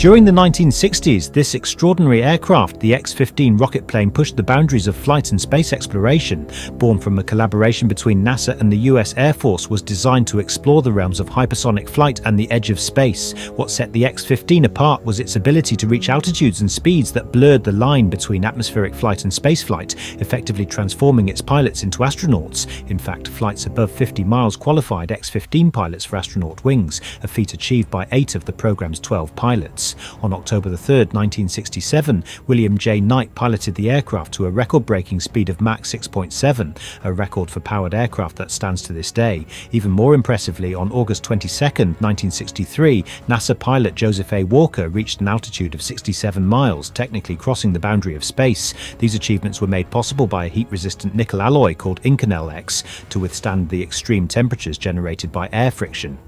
During the 1960s, this extraordinary aircraft, the X-15 rocket plane, pushed the boundaries of flight and space exploration. Born from a collaboration between NASA and the US Air Force, was designed to explore the realms of hypersonic flight and the edge of space. What set the X-15 apart was its ability to reach altitudes and speeds that blurred the line between atmospheric flight and spaceflight, effectively transforming its pilots into astronauts. In fact, flights above 50 miles qualified X-15 pilots for astronaut wings, a feat achieved by eight of the program's 12 pilots. On October 3, 1967, William J. Knight piloted the aircraft to a record-breaking speed of Mach 6.7, a record for powered aircraft that stands to this day. Even more impressively, on August 22, 1963, NASA pilot Joseph A. Walker reached an altitude of 67 miles, technically crossing the boundary of space. These achievements were made possible by a heat-resistant nickel alloy called Inconel X to withstand the extreme temperatures generated by air friction.